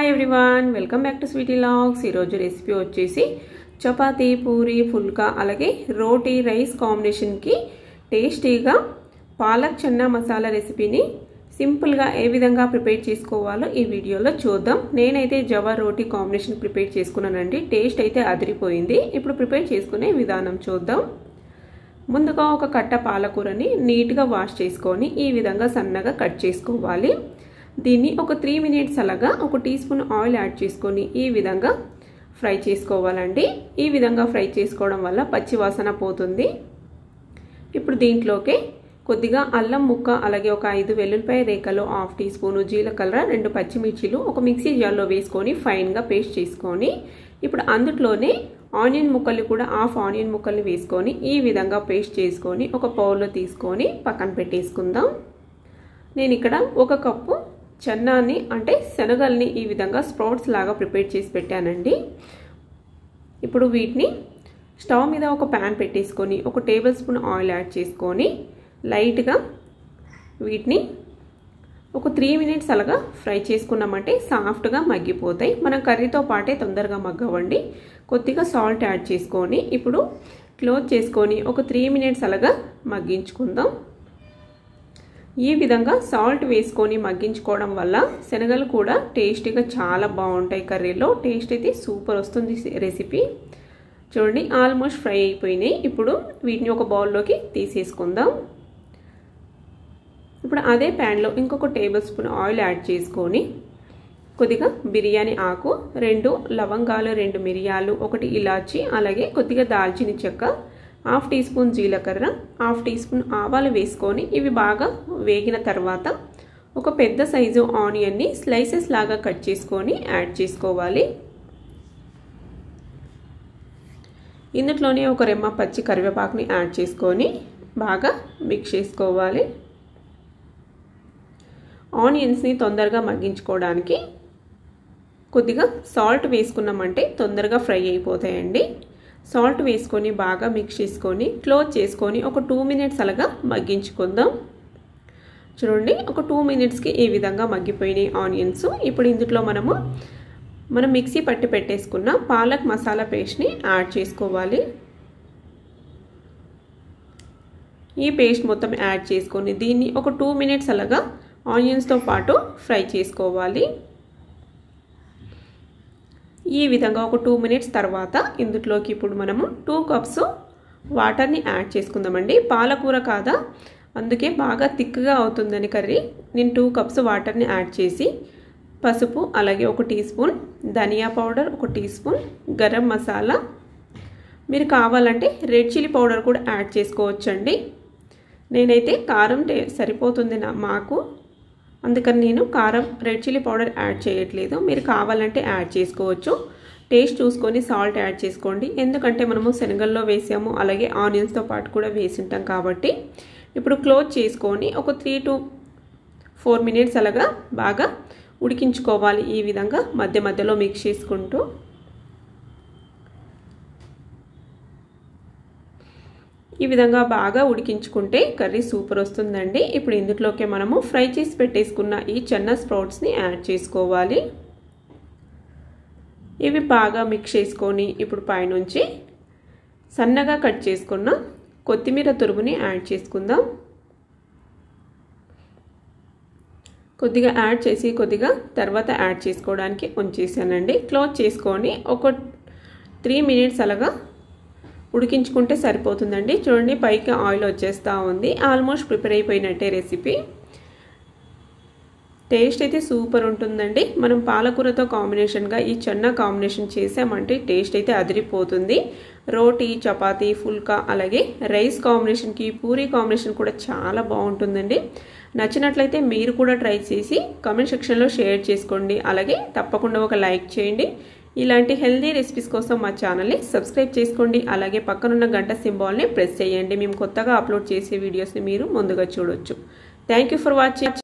Hi everyone welcome back to sweety logs ఈరోజు recipe వచ్చేసి చపాతీ పూరి ఫుల్కా అలాగే రోటీ రైస్ కాంబినేషన్కి టేస్టీగా పాలక్ చెన్నా మసాలా రెసిపీని సింపుల్గా ఏ విధంగా ప్రిపేర్ చేసుకోవాలో ఈ వీడియోలో చూద్దాం. నేనైతే జవా రోటీ కాంబినేషన్ ప్రిపేర్ చేసుకున్నానండి. టేస్ట్ అయితే అదిరిపోయింది. ఇప్పుడు ప్రిపేర్ చేసుకునే విధానం చూద్దాం. ముందుగా ఒక కట్ట పాలకూరని నీట్గా వాష్ చేసుకొని ఈ విధంగా సన్నగా కట్ చేసుకోవాలి. దీన్ని ఒక త్రీ మినిట్స్ అలాగా ఒక టీ స్పూన్ ఆయిల్ యాడ్ చేసుకొని ఈ విధంగా ఫ్రై చేసుకోవాలండి. ఈ విధంగా ఫ్రై చేసుకోవడం వల్ల పచ్చి వాసన పోతుంది. ఇప్పుడు దీంట్లోకి కొద్దిగా అల్లం ముక్క అలాగే ఒక ఐదు వెల్లుల్లిపాయ రేఖలు హాఫ్ టీ స్పూను జీలకర్ర రెండు పచ్చిమిర్చిలు ఒక మిక్సీ జార్లో వేసుకొని ఫైన్గా పేస్ట్ చేసుకొని ఇప్పుడు అందుట్లోనే ఆనియన్ ముక్కలు కూడా హాఫ్ ఆనియన్ ముక్కల్ని వేసుకొని ఈ విధంగా పేస్ట్ చేసుకొని ఒక పౌల్లో తీసుకొని పక్కన పెట్టేసుకుందాం. నేను ఇక్కడ ఒక కప్పు చెన్నాన్ని అంటే శనగల్ని ఈ విధంగా స్ప్రౌట్స్ లాగా ప్రిపేర్ చేసి పెట్టానండి. ఇప్పుడు వీటిని స్టవ్ మీద ఒక ప్యాన్ పెట్టేసుకొని ఒక టేబుల్ స్పూన్ ఆయిల్ యాడ్ చేసుకొని లైట్గా వీటిని ఒక త్రీ మినిట్స్ అలాగా ఫ్రై చేసుకున్నామంటే సాఫ్ట్గా మగ్గిపోతాయి. మనం కర్రీతో పాటే తొందరగా మగ్గవండి. కొద్దిగా సాల్ట్ యాడ్ చేసుకొని ఇప్పుడు క్లోజ్ చేసుకొని ఒక త్రీ మినిట్స్ అలాగా మగ్గించుకుందాం. ఈ విధంగా సాల్ట్ వేసుకొని మగ్గించుకోవడం వల్ల శనగలు కూడా టేస్టీగా చాలా బాగుంటాయి కర్రీలో. టేస్ట్ అయితే సూపర్ వస్తుంది రెసిపీ. చూడండి ఆల్మోస్ట్ ఫ్రై అయిపోయినాయి. ఇప్పుడు వీటిని ఒక బౌల్లోకి తీసేసుకుందాం. ఇప్పుడు అదే ప్యాన్లో ఇంకొక టేబుల్ స్పూన్ ఆయిల్ యాడ్ చేసుకొని కొద్దిగా బిర్యానీ ఆకు రెండు లవంగాలు రెండు మిరియాలు ఒకటి ఇలాచి అలాగే కొద్దిగా దాల్చిన చెక్క హాఫ్ టీ స్పూన్ జీలకర్ర హాఫ్ టీ స్పూన్ ఆవాలు వేసుకొని ఇవి బాగా వేగిన తర్వాత ఒక పెద్ద సైజు ఆనియన్ని స్లైసెస్ లాగా కట్ చేసుకొని యాడ్ చేసుకోవాలి. ఇందులోనే ఒక రెమ్మ పచ్చి కరివేపాకుని యాడ్ చేసుకొని బాగా మిక్స్ చేసుకోవాలి. ఆనియన్స్ని తొందరగా మగ్గించుకోవడానికి కొద్దిగా సాల్ట్ వేసుకున్నామంటే తొందరగా ఫ్రై అయిపోతాయండి. సాల్ట్ వేసుకొని బాగా మిక్స్ చేసుకొని క్లోజ్ చేసుకొని ఒక టూ మినిట్స్ అలాగా మగ్గించుకుందాం. చూడండి ఒక టూ మినిట్స్కి ఈ విధంగా మగ్గిపోయినాయి ఆనియన్స్. ఇప్పుడు ఇందులో మనము మనం మిక్సీ పట్టి పెట్టేసుకున్న పాలక్ మసాలా పేస్ట్ని యాడ్ చేసుకోవాలి. ఈ పేస్ట్ మొత్తం యాడ్ చేసుకొని దీన్ని ఒక టూ మినిట్స్ అలాగా ఆనియన్స్తో పాటు ఫ్రై చేసుకోవాలి. ఈ విధంగా ఒక టూ మినిట్స్ తర్వాత ఇందులోకి ఇప్పుడు మనము టూ కప్స్ వాటర్ని యాడ్ చేసుకుందామండి. పాలకూర కాదా? అందుకే బాగా థిక్గా అవుతుందని కర్రీ. నేను టూ కప్స్ వాటర్ని యాడ్ చేసి పసుపు అలాగే ఒక టీ స్పూన్ ధనియా పౌడర్ ఒక టీ స్పూన్ గరం మసాలా. మీరు కావాలంటే రెడ్ చిల్లీ పౌడర్ కూడా యాడ్ చేసుకోవచ్చండి. నేనైతే కారం సరిపోతుంది నా మాకు. అందుకని నేను కారం రెడ్ చిల్లీ పౌడర్ యాడ్ చేయట్లేదు. మీరు కావాలంటే యాడ్ చేసుకోవచ్చు. టేస్ట్ చూసుకొని సాల్ట్ యాడ్ చేసుకోండి. ఎందుకంటే మనము శనగల్లో వేసాము అలాగే ఆనియన్స్తో పాటు కూడా వేసింటాం కాబట్టి. ఇప్పుడు క్లోజ్ చేసుకొని ఒక త్రీ టు ఫోర్ మినిట్స్ అలాగా బాగా ఉడికించుకోవాలి ఈ విధంగా మధ్య మధ్యలో మిక్స్ చేసుకుంటూ. ఈ విధంగా బాగా ఉడికించుకుంటే కర్రీ సూపర్ వస్తుందండి. ఇప్పుడు ఇందులోకి మనము ఫ్రై చేసి పెట్టేసుకున్న ఈ చెన్న స్ప్రౌట్స్ని యాడ్ చేసుకోవాలి. ఇవి బాగా మిక్స్ చేసుకొని ఇప్పుడు పైనుంచి సన్నగా కట్ చేసుకున్న కొత్తిమీర తురుగుని యాడ్ చేసుకుందాం. కొద్దిగా యాడ్ చేసి కొద్దిగా తర్వాత యాడ్ చేసుకోవడానికి ఉంచేసానండి. క్లోజ్ చేసుకొని ఒక త్రీ మినిట్స్ అలాగా ఉడికించుకుంటే సరిపోతుందండి. చూడండి పైకి ఆయిల్ వచ్చేస్తూ ఉంది. ఆల్మోస్ట్ ప్రిపేర్ అయిపోయినట్టే రెసిపీ. టేస్ట్ అయితే సూపర్ ఉంటుందండి. మనం పాలకూరతో కాంబినేషన్గా ఈ చెన్న కాంబినేషన్ చేసామంటే టేస్ట్ అయితే అదిరిపోతుంది. రోటీ చపాతీ ఫుల్కా అలాగే రైస్ కాంబినేషన్కి పూరీ కాంబినేషన్ కూడా చాలా బాగుంటుందండి. నచ్చినట్లయితే మీరు కూడా ట్రై చేసి కమెంట్ సెక్షన్లో షేర్ చేసుకోండి. అలాగే తప్పకుండా ఒక లైక్ చేయండి. ఇలాంటి హెల్దీ రెసిపీస్ కోసం మా ఛానల్ని సబ్స్క్రైబ్ చేసుకోండి. అలాగే పక్కనున్న గంట సింబాల్ని ప్రెస్ చేయండి. మేము కొత్తగా అప్లోడ్ చేసే వీడియోస్ని మీరు ముందుగా చూడొచ్చు. Thank for watching